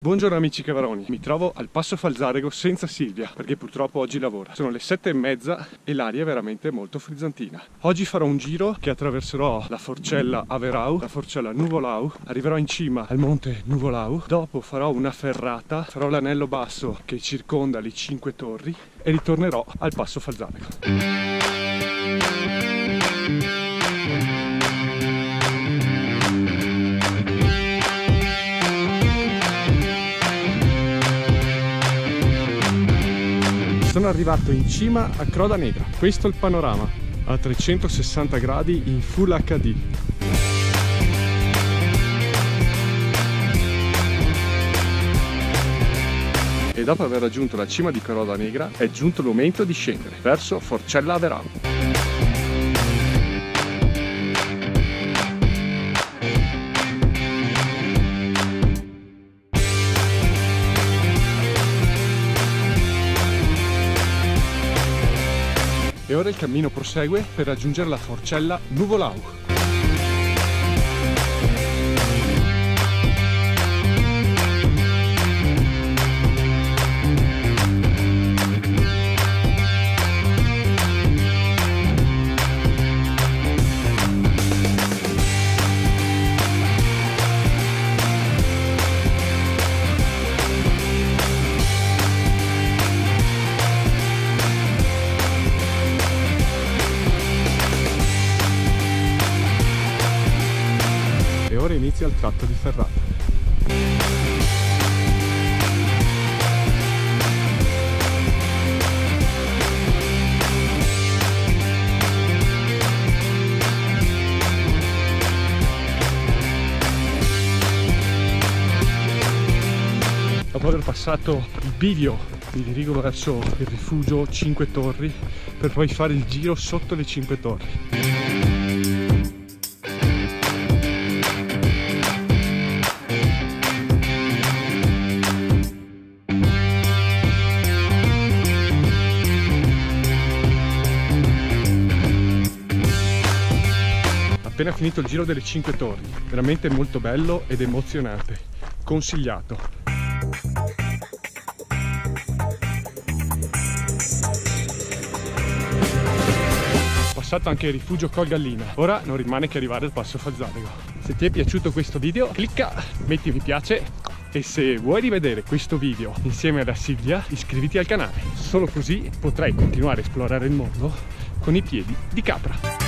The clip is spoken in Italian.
Buongiorno amici cavaroni, mi trovo al Passo Falzarego senza Silvia perché purtroppo oggi lavora. Sono le sette e mezza e l'aria è veramente molto frizzantina. Oggi farò un giro che attraverserò la forcella Averau, la forcella Nuvolau, arriverò in cima al monte Nuvolau, dopo farò una ferrata, farò l'anello basso che circonda le cinque torri e ritornerò al Passo Falzarego. Sono arrivato in cima a Croda Negra. Questo è il panorama. A 360 gradi in full HD e dopo aver raggiunto la cima di Croda Negra è giunto il momento di scendere verso Forcella Averano e ora il cammino prosegue per raggiungere la forcella Nuvolau. Inizia il tratto di ferrata. Dopo aver passato il bivio mi dirigo verso il rifugio 5 Torri per poi fare il giro sotto le 5 Torri. Appena finito il giro delle 5 torri. Veramente molto bello ed emozionante. Consigliato. Passato anche il rifugio Colgallina ora non rimane che arrivare al passo Fazzarigo se ti è piaciuto questo video clicca metti mi piace e se vuoi rivedere questo video insieme alla Silvia iscriviti al canale. Solo così potrai continuare a esplorare il mondo con i piedi di capra